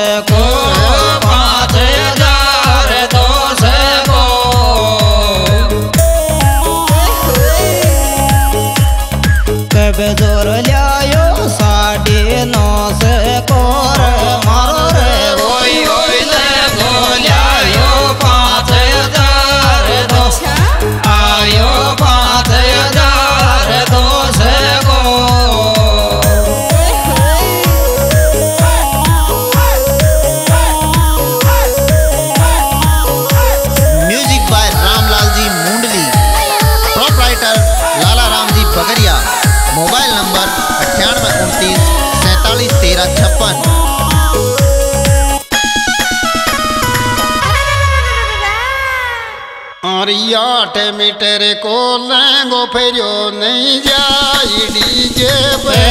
con writer Lala Ram ji Bagaria mobile number अट्ठानवे उनतीस, सैतालीस, तेरह, छप्पन। आठ मीटर को लैंगो फेरियो नहीं जाई डीजे पे।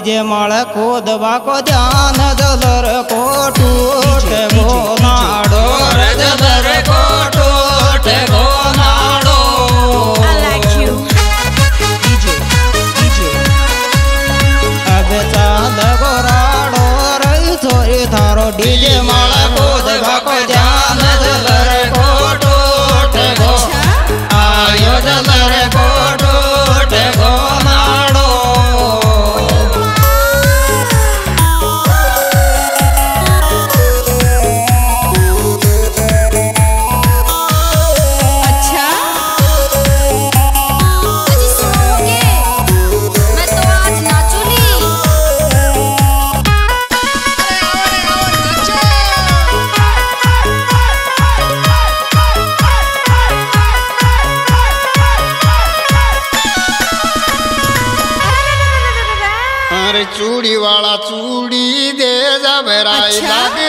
જે મળે ખોદવા કો ધ્યાન ચૂડી વાળા ચૂડી દે જમરાય લાગે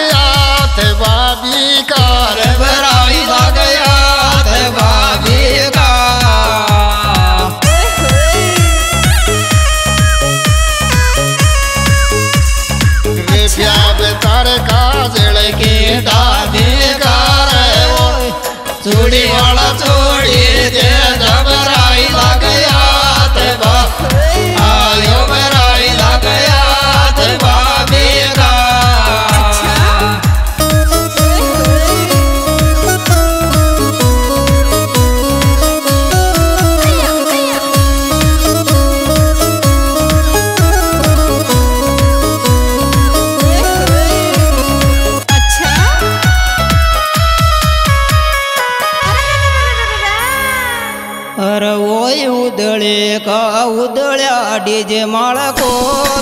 ડીજે મળકો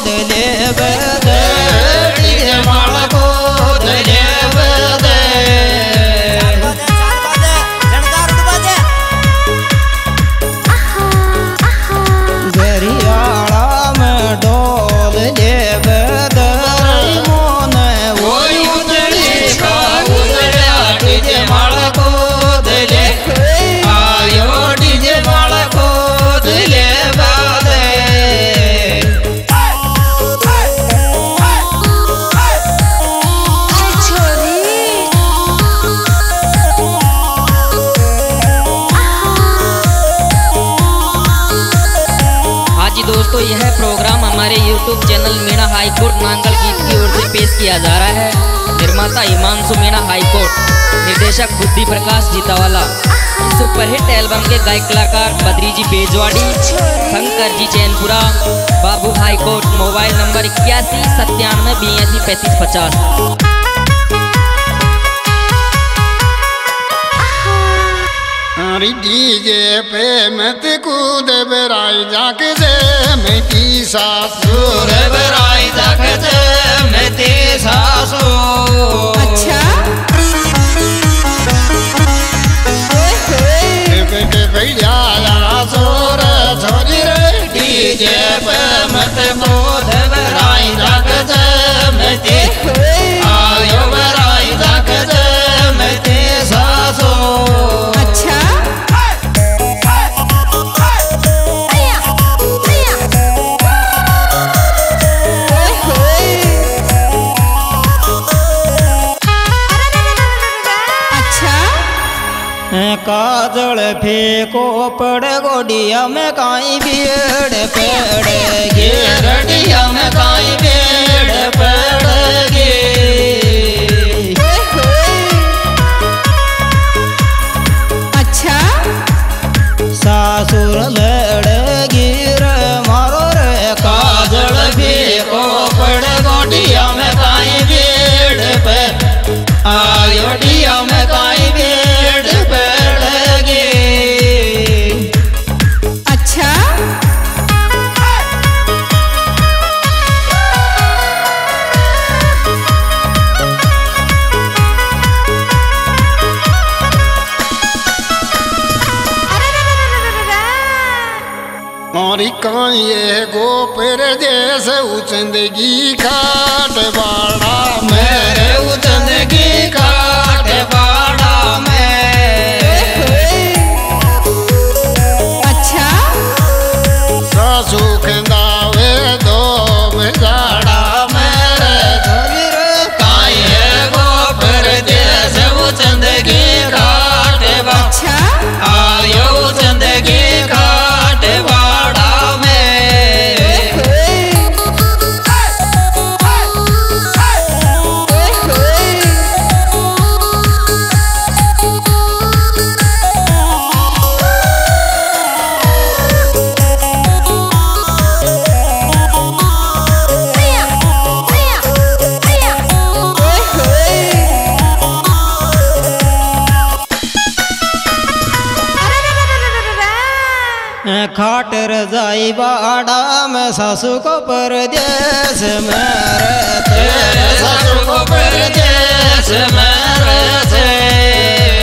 દે हमारे YouTube channel Meena high court Nangal गीत की ओर से पेश किया जा रहा है। निर्माता हिमांशु मीणा हाईकोर्ट निर्देशक बुद्धि प्रकाश जीतावाला सुपरहिट एल्बम के गायक कलाकार बद्री जी बेजवाड़ी शंकर जी चैनपुरा, बाबू हाईकोर्ट मोबाइल नंबर इक्यासी सत्तानवे बयासी पैंतीस पचास। अरे डीजे पे मत कूद बराई जाके दे मेरी सासुर बराई जाके मैं ते सासू। अच्छा। भैया सोर छोरी रे डीजे पे मत बोध काजल फेंको पड़ गोडिया में काई भीड़ पेड़ गिरडिया में काई भीड़ और ये गोपर जैसे उचंदगी खाट बाड़ा मेरे खाट रजाई बाड़ा में सासू को परदेश में रहते। सासू को परदेश में रहते।